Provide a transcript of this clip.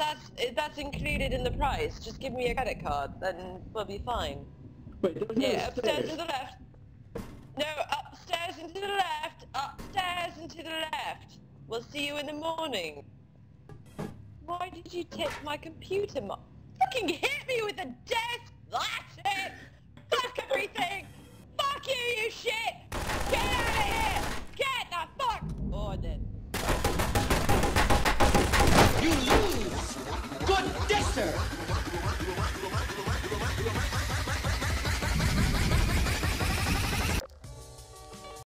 that's that's included in the price. Just give me a credit card, then we'll be fine. Wait, there's no Yeah, upstairs stairs. to the left. No, upstairs and to the left. Upstairs and to the left. We'll see you in the morning. Why did you tip my computer? Mo- Fucking hit me with a desk. That more.